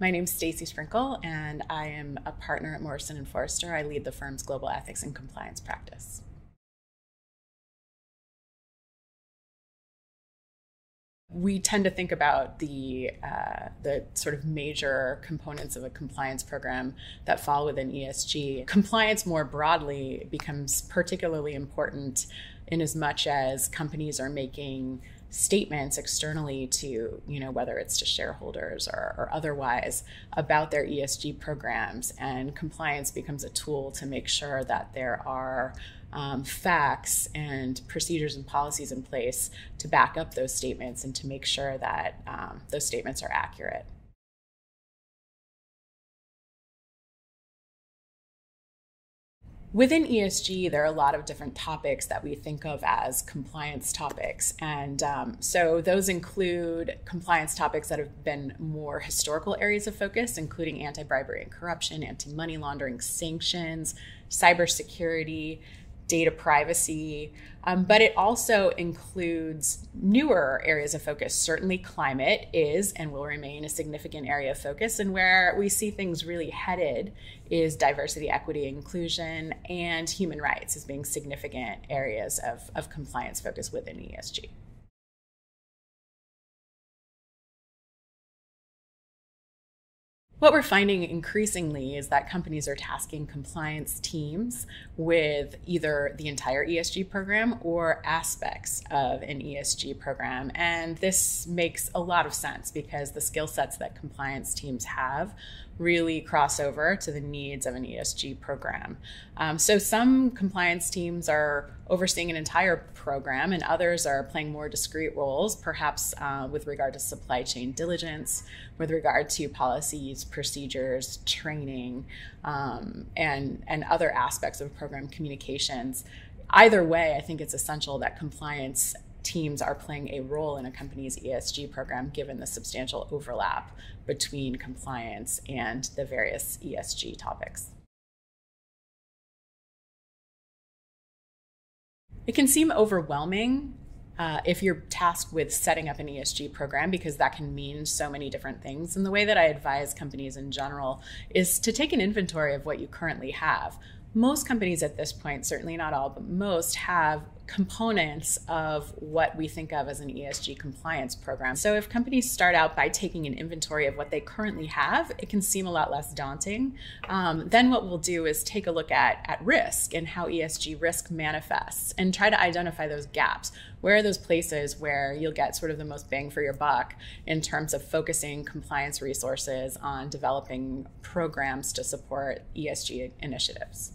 My name is Stacey Sprenkel, and I am a partner at Morrison and Foerster. I lead the firm's global ethics and compliance practice. We tend to think about the uh, the sort of major components of a compliance program that fall within ESG. Compliance more broadly becomes particularly important in as much as companies are making statements externally to you know whether it's to shareholders or, or otherwise about their ESG programs and compliance becomes a tool to make sure that there are um, facts and procedures and policies in place to back up those statements and to make sure that um, those statements are accurate. Within ESG, there are a lot of different topics that we think of as compliance topics. And um, so those include compliance topics that have been more historical areas of focus, including anti bribery and corruption, anti money laundering, sanctions, cybersecurity, data privacy, um, but it also includes newer areas of focus. Certainly, climate is and will remain a significant area of focus. And where we see things really headed is diversity, equity, inclusion, and human rights as being significant areas of, of compliance focus within ESG. What we're finding increasingly is that companies are tasking compliance teams with either the entire ESG program or aspects of an ESG program. And this makes a lot of sense because the skill sets that compliance teams have really cross over to the needs of an ESG program. Um, so some compliance teams are overseeing an entire program, and others are playing more discrete roles, perhaps uh, with regard to supply chain diligence, with regard to policies, procedures, training, um, and and other aspects of program communications. Either way, I think it's essential that compliance teams are playing a role in a company's ESG program given the substantial overlap between compliance and the various ESG topics. It can seem overwhelming uh, if you're tasked with setting up an ESG program because that can mean so many different things. And the way that I advise companies in general is to take an inventory of what you currently have most companies at this point, certainly not all, but most have components of what we think of as an ESG compliance program. So if companies start out by taking an inventory of what they currently have, it can seem a lot less daunting. Um, then what we'll do is take a look at, at risk and how ESG risk manifests and try to identify those gaps. Where are those places where you'll get sort of the most bang for your buck in terms of focusing compliance resources on developing programs to support ESG initiatives?